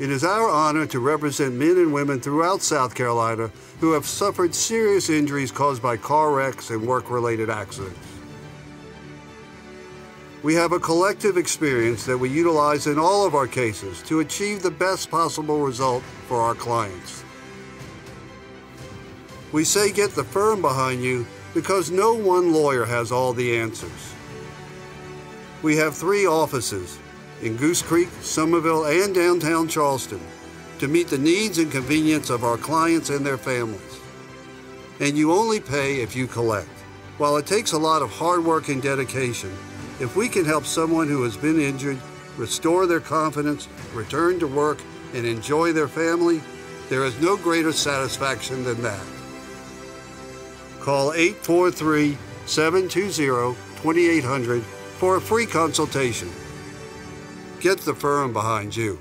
It is our honor to represent men and women throughout South Carolina who have suffered serious injuries caused by car wrecks and work-related accidents. We have a collective experience that we utilize in all of our cases to achieve the best possible result for our clients. We say get the firm behind you because no one lawyer has all the answers. We have three offices in Goose Creek, Summerville, and downtown Charleston to meet the needs and convenience of our clients and their families. And you only pay if you collect. While it takes a lot of hard work and dedication, if we can help someone who has been injured restore their confidence, return to work, and enjoy their family, there is no greater satisfaction than that. Call 843 720 2800 for a free consultation. Get the firm behind you.